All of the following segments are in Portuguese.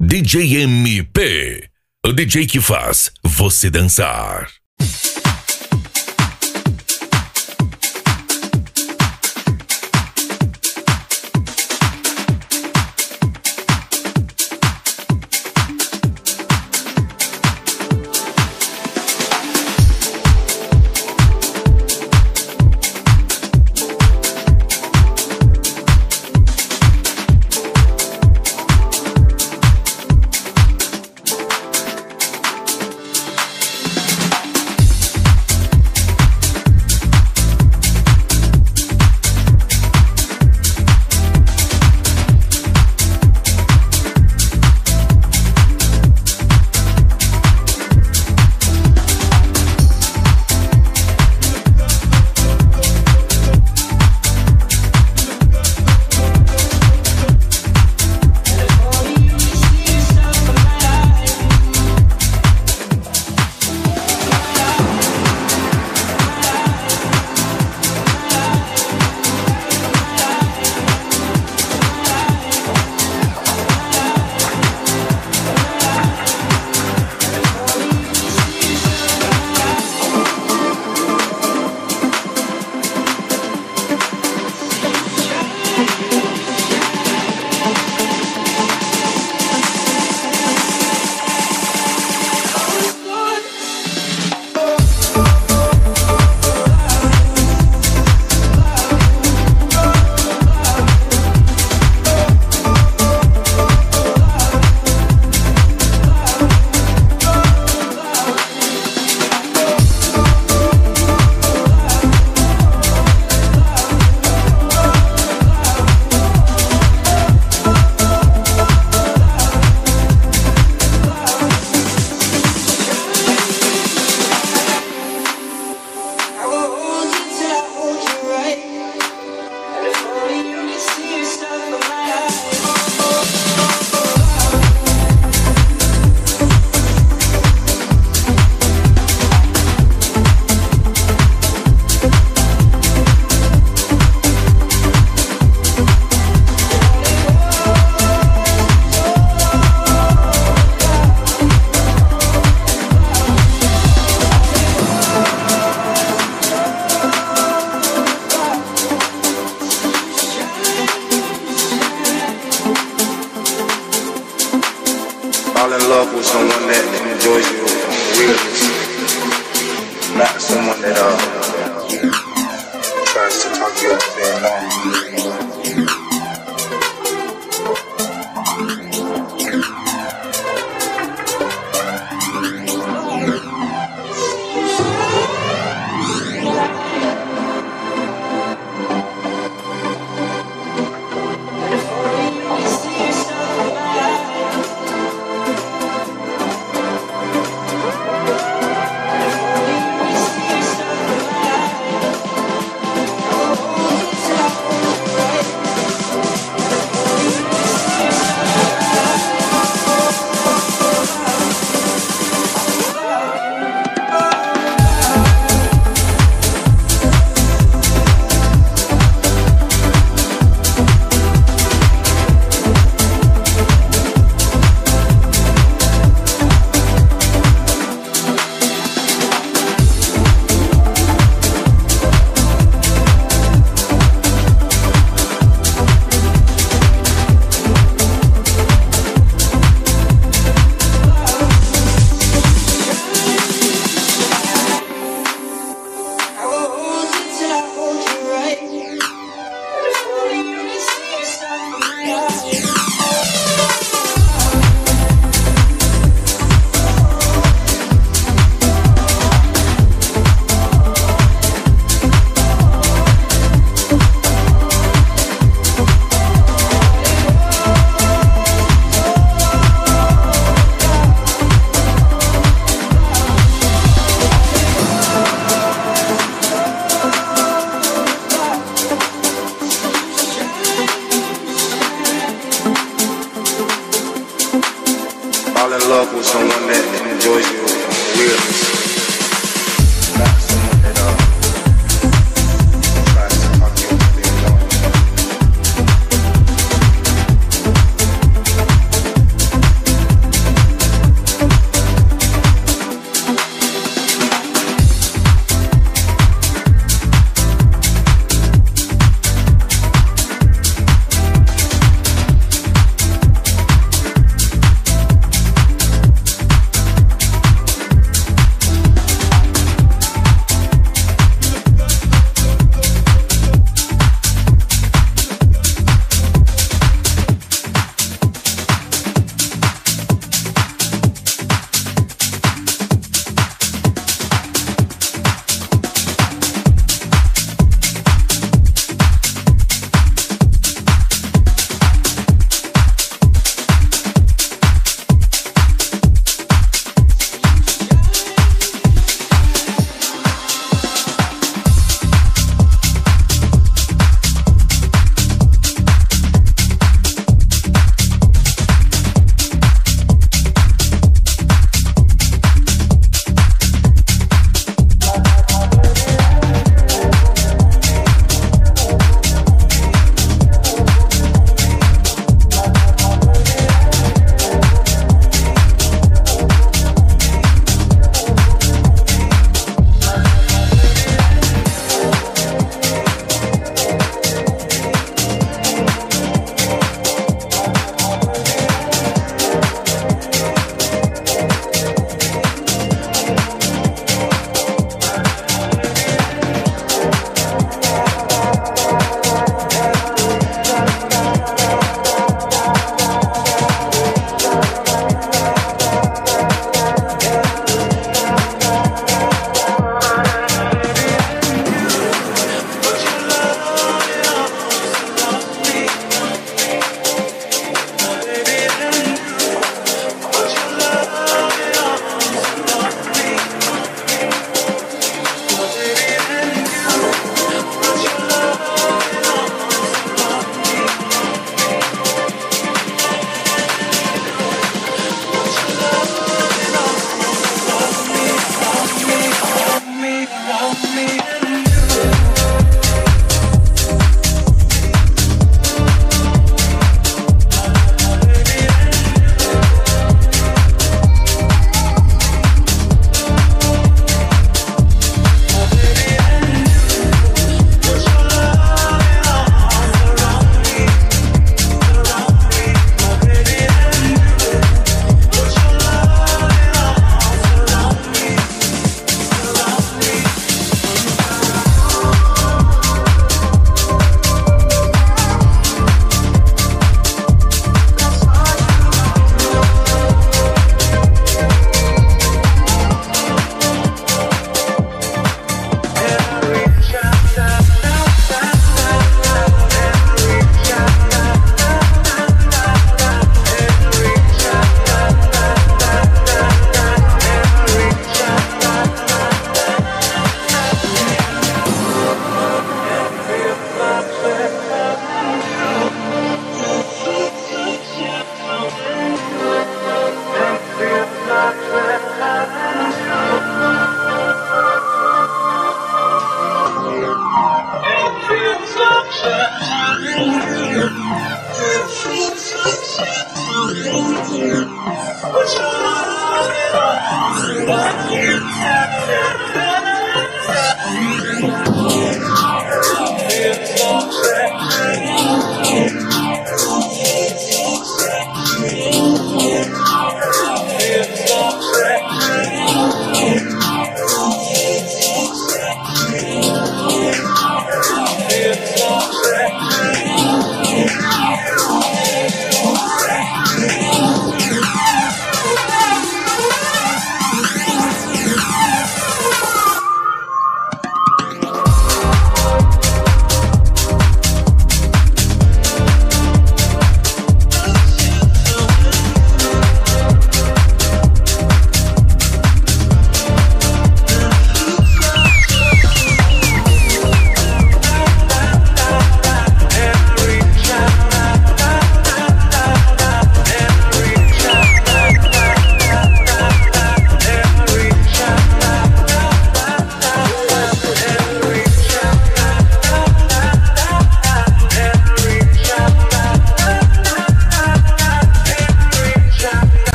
DJ MP, o DJ que faz você dançar.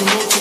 to move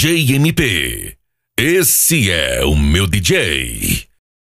DJ MP. Esse é o meu DJ.